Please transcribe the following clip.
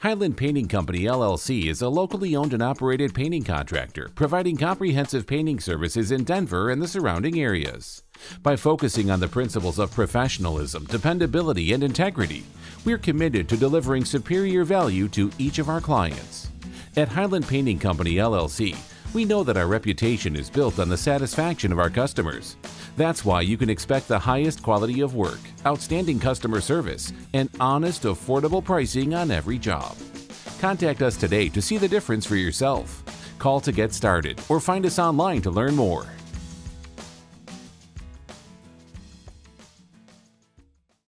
Highland Painting Company LLC is a locally owned and operated painting contractor providing comprehensive painting services in Denver and the surrounding areas. By focusing on the principles of professionalism, dependability, and integrity, we're committed to delivering superior value to each of our clients. At Highland Painting Company LLC, we know that our reputation is built on the satisfaction of our customers. That's why you can expect the highest quality of work, outstanding customer service, and honest, affordable pricing on every job. Contact us today to see the difference for yourself. Call to get started or find us online to learn more.